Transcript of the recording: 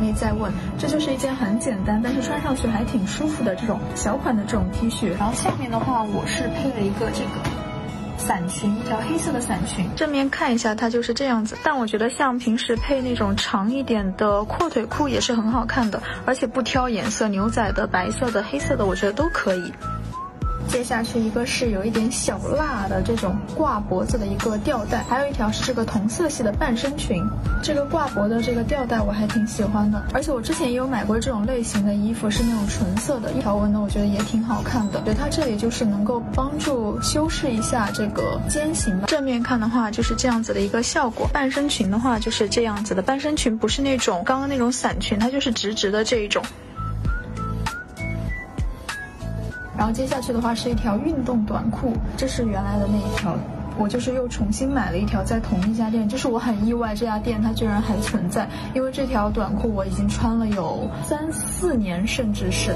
没再问，这就是一件很简单，但是穿上去还挺舒服的这种小款的这种 T 恤。然后下面的话，我是配了一个这个伞裙，一条黑色的伞裙。正面看一下，它就是这样子。但我觉得像平时配那种长一点的阔腿裤也是很好看的，而且不挑颜色，牛仔的、白色的、黑色的，我觉得都可以。接下去一个是有一点小辣的这种挂脖子的一个吊带，还有一条是这个同色系的半身裙。这个挂脖的这个吊带我还挺喜欢的，而且我之前也有买过这种类型的衣服，是那种纯色的，一条纹的，我觉得也挺好看的。对它这里就是能够帮助修饰一下这个肩型吧。正面看的话就是这样子的一个效果，半身裙的话就是这样子的。半身裙不是那种刚刚那种伞裙，它就是直直的这一种。然后接下去的话是一条运动短裤，这是原来的那一条，我就是又重新买了一条，在同一家店，就是我很意外这家店它居然还存在，因为这条短裤我已经穿了有三四年，甚至是。